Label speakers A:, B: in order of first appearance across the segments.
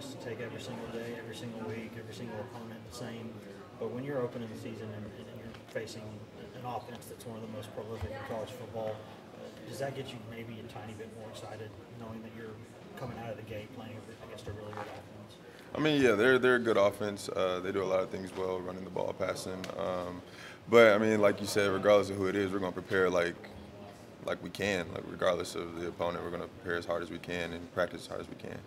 A: adjust to take every single day, every single week, every single opponent the same. But when you're opening the season and, and you're facing an offense that's one of the most prolific in college football, uh, does that get you maybe a tiny bit more excited knowing that you're coming out of the gate playing against a really good offense?
B: I mean, yeah, they're they're a good offense. Uh, they do a lot of things well, running the ball, passing. Um, but I mean, like you said, regardless of who it is, we're going to prepare like like we can. Like regardless of the opponent, we're going to prepare as hard as we can and practice as hard as we can.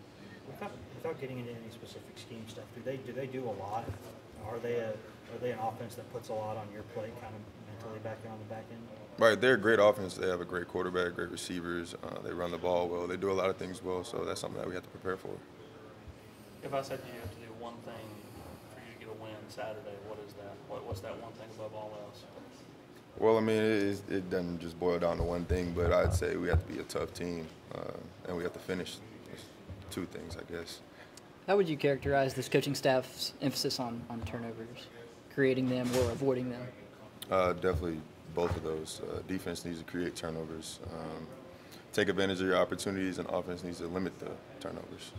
A: Without, without getting into any specific scheme stuff, do they do they do a lot? Are they a are they an offense that puts a lot on your plate, kind of mentally back there on the back end?
B: Right, they're a great offense. They have a great quarterback, great receivers. Uh, they run the ball well. They do a lot of things well. So that's something that we have to prepare for.
C: If I said you have to do one thing for you to get a win Saturday, what is that? What, what's that one thing above all else?
B: Well, I mean, it, is, it doesn't just boil down to one thing, but I'd say we have to be a tough team, uh, and we have to finish. Two things, I guess.
D: How would you characterize this coaching staff's emphasis on, on turnovers, creating them or avoiding them?
B: Uh, definitely both of those. Uh, defense needs to create turnovers, um, take advantage of your opportunities, and offense needs to limit the turnovers.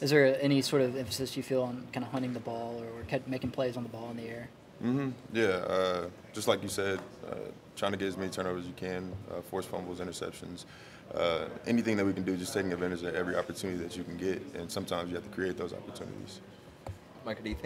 D: Is there any sort of emphasis you feel on kind of hunting the ball or making plays on the ball in the air?
B: Hmm Yeah, uh, just like you said, uh, trying to get as many turnovers as you can, uh, force fumbles, interceptions, uh, anything that we can do, just taking advantage of every opportunity that you can get. And sometimes you have to create those opportunities.
E: Micah, do you think?